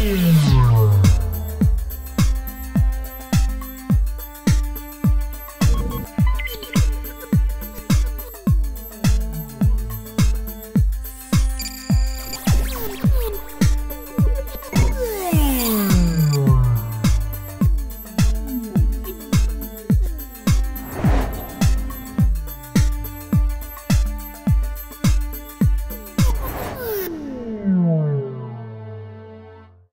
Mm.